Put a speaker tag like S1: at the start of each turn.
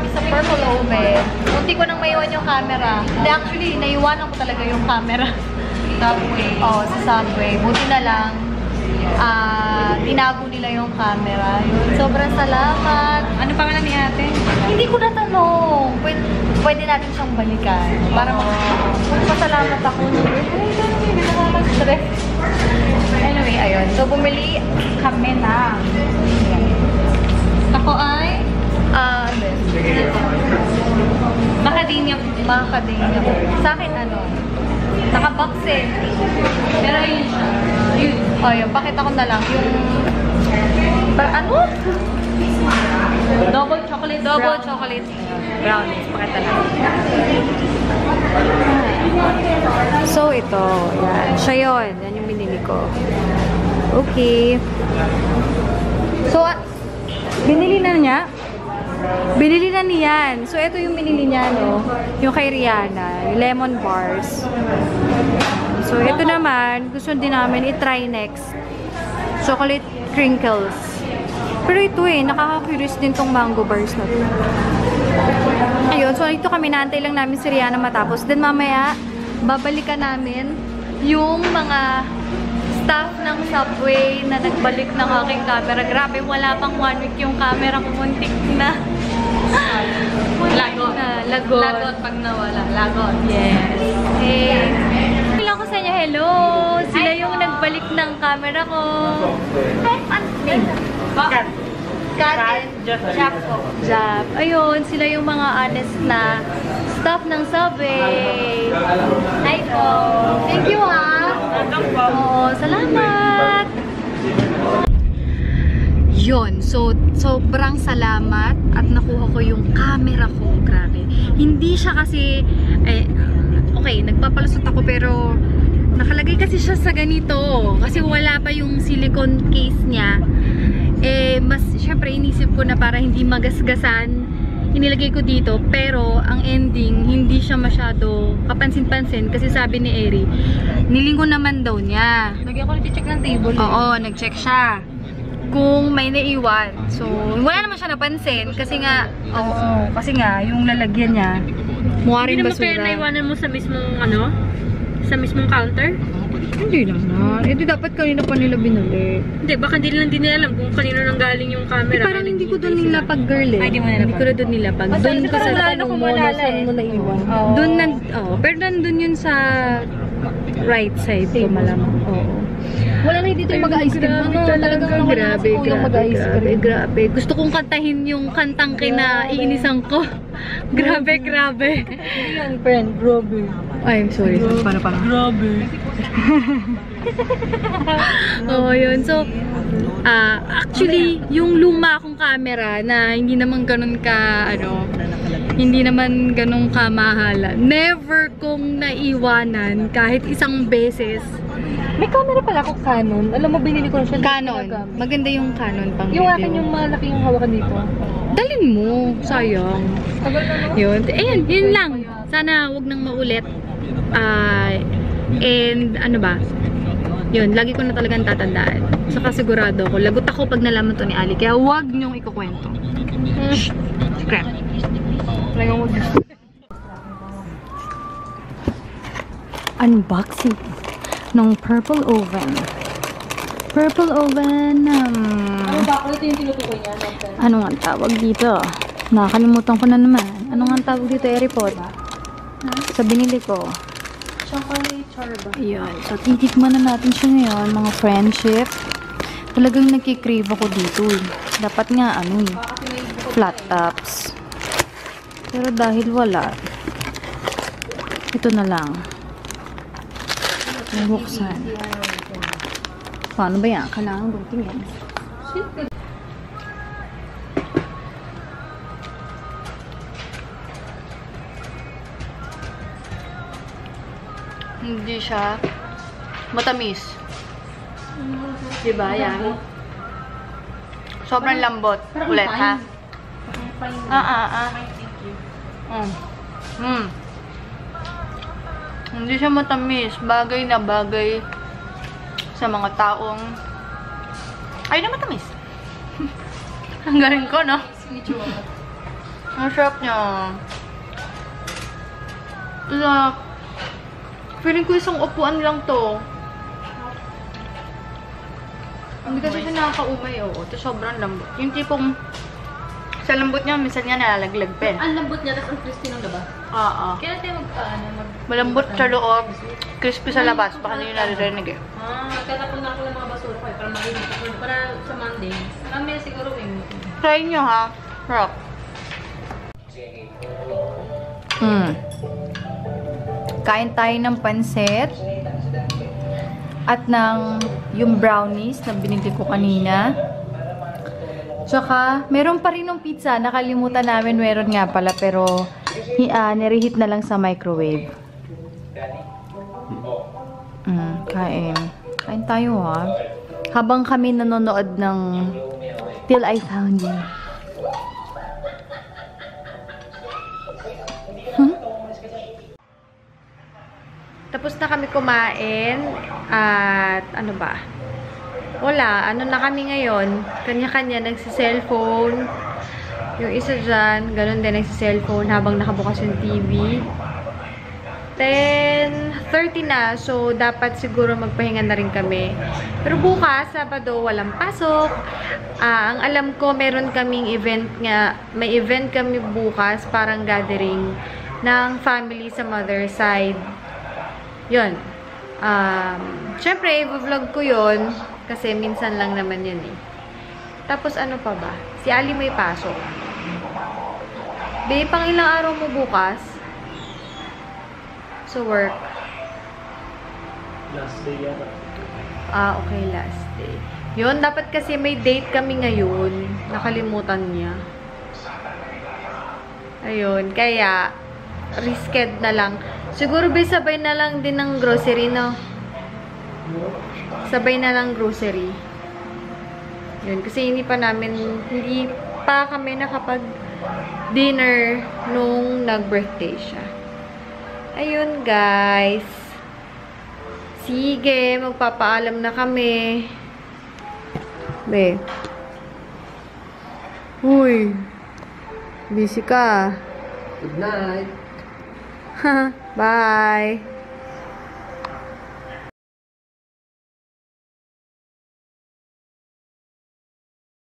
S1: kami sa Purple Oven. Munti ko nang maiwan yung camera. Hindi, actually, naiwanan ko talaga yung camera.
S2: Subway.
S1: Oo, sa subway. Buti na lang, ah, tinago nila yung camera. Yun, sobrang salamat.
S2: Ano pangalan ni ate?
S1: Hindi ko natanong. Pwede, pwede natin siyang balikan. Para mag magpasalamat ako. Hindi nakaka-stress. Anyway, ayun. So, bumili kami na.
S2: Makadinya.
S1: Makakading ako. Sa akin, ano? Nakabox eh.
S2: Pero yun siya. Yun.
S1: O, yun. Pakita ko na lang. Yung... Para ano?
S2: Double chocolate
S1: Double
S2: brown.
S1: chocolate.
S2: brownies. Pakita lang.
S1: So, ito. Yan. Siya yun. Yan yung binili ko. Okay. So, binili na niya. Binili na niyan. So, ito yung binili niya, no? Yung kay Rihanna. Yung lemon bars. So, ito naman, gusto din namin i-try next. Chocolate crinkles. Pero ito eh, nakaka-curious din tong mango bars na to. Ayun, so ito kami, naantay lang namin si Rihanna matapos. Then mamaya, babalikan namin yung mga staff ng subway na nagbalik ng aking camera. Grabe, wala pang one week yung camera ko. Muntik na. Muntik
S2: Lagot.
S1: na. Lagot.
S2: Lagot pag nawala. Lagot.
S1: Yes. Eh, bilang ko sa inyo, hello! Sila yung nagbalik ng camera ko.
S2: Kat.
S1: Kat and Jack po. Jap. Ayun, sila yung mga honest na staff ng Subway. Hi po. Thank you ha. Salamat. Yun, so sobrang salamat at nakuha ko yung camera ko. Grabe. Hindi siya kasi, eh, okay, nagpapalusot ako pero nakalagay kasi siya sa ganito. Kasi wala pa yung silicone case niya. Eh, mas, syempre, inisip ko na para hindi magasgasan, inilagay ko dito. Pero, ang ending, hindi siya masyado kapansin-pansin. Kasi sabi ni Eri, nilingon naman daw niya.
S2: Lagyan ko nag-check ng table.
S1: Oo, nag-check siya. Kung may naiwan. So, wala naman siya napansin. Kasi nga, oo, kasi nga, yung lalagyan niya, mukha rin
S2: Hindi naman kaya
S1: basura.
S2: naiwanan mo sa mismong ano? Sa mismong counter?
S1: Hindi naman. Ito dapat kanina pa nila binuli.
S2: Hindi, baka hindi lang din nila alam kung kanino nang galing yung camera.
S1: Eh, parang hindi ko doon nilapag, girl eh.
S2: Ay, di mo nilapag?
S1: Hindi ko na doon nilapag. Doon ko sa...
S2: na kung malala eh.
S3: mo naiwan?
S2: Oo.
S1: Doon nan... Oh, pero nandun yun sa right side ko malamang. Oo.
S3: Wala na dito yung mag-ice cream. Ano, talagang wala na
S1: grabe,
S3: sa
S1: grabe,
S3: mag-ice
S1: grabe,
S3: cream.
S1: grabe. Gusto kong kantahin yung kantang kinaiinisan ko. grabe, grabe.
S3: Hindi yan, friend. Grabe.
S1: Ay, sorry. Paano, paano?
S3: Grabe.
S1: Oo, yun. So, ah, actually, yung luma kong camera na hindi naman ganun ka, ano, hindi naman ganun kamahala. Never kong naiwanan kahit isang beses.
S3: May camera pala ako Canon. Alam mo, binili ko na siya.
S1: Canon. Maganda yung Canon pang
S3: Yung
S1: video.
S3: akin yung malaki yung hawakan dito.
S1: Dalin mo. Sayang. Yun. Ayun, yun lang. Sana wag nang maulit. Ah, and ano ba? Yun, lagi ko na talagang tatandaan. Saka sigurado ako. Lagot ako pag nalaman to ni Ali. Kaya wag niyong ikukwento. Shh. Crap.
S3: Talagang mag
S1: Unboxing ng Purple Oven. Purple Oven. Um,
S3: Ano ba? Ito yung tinutukoy niya.
S1: Ano nga ang tawag dito? Nakakalimutan ko na naman. Ano nga ang tawag dito, Eripot? Sa binili ko.
S3: Chocolate charba.
S1: Ayan. So, titikman na natin siya ngayon, mga friendship. Talagang nagkikrave ako dito. eh. Dapat nga, ano eh, flat tops. Pero dahil wala, ito na lang. Buksan. Paano ba yan? Kailangan kong tingin. Hindi siya matamis. Diba? Yan. Sobrang lambot. Ulit, ha? Ah, ah, ah. Mm. Mm. Hindi siya matamis. Bagay na bagay sa mga taong ay na matamis. Ang galing ko, no?
S4: Ang sarap niya. Look. Feeling ko isang upuan lang to. Hindi kasi siya nakakaumay, oo. Ito sobrang lambot. Yung tipong sa lambot niya, minsan niya nalalaglag pa eh.
S2: Ang lambot niya, tapos ang crispy ng labas.
S4: Oo.
S2: Kaya tayo magpaano, mag...
S4: Malambot sa loob, crispy sa labas. Baka nyo naririnig eh.
S2: Ah, tatapon na ako ng mga basura ko eh, para makinig ko. Para sa Monday. Mamaya siguro eh.
S4: Try nyo ha. Rock. Hmm. Kain tayo ng pansit. At ng yung brownies na binili ko kanina. Tsaka, meron pa rin ng pizza. Nakalimutan namin meron nga pala. Pero, hi, ah, nireheat na lang sa microwave. Mm, kain. Kain tayo ha. Habang kami nanonood ng Till I Found You. Tapos na kami kumain at ano ba? Wala, ano na kami ngayon? Kanya-kanya nagsi-cellphone. Yung isa dyan, ganun din nagsi-cellphone habang nakabukas yung TV. 10.30 na, so dapat siguro magpahinga na rin kami. Pero bukas, Sabado, walang pasok. Ah, ang alam ko, meron kaming event nga, may event kami bukas, parang gathering ng family sa mother side. Yun. Um, Siyempre, i-vlog ko yun, kasi minsan lang naman yun eh. Tapos ano pa ba? Si Ali may pasok. Babe, pang ilang araw mo bukas? So, work.
S5: Last day yata.
S4: Ah, okay, last day. Yun, dapat kasi may date kami ngayon. Nakalimutan niya. Ayun, kaya, risked na lang. Siguro ba sabay na lang din ng grocery, no? Sabay na lang grocery. Yun, kasi hindi pa namin, hindi pa kami nakapag dinner nung nag-birthday siya. Ayun, guys. Sige, magpapaalam na kami. Be. Uy. Busy ka.
S5: Good night.
S4: Bye.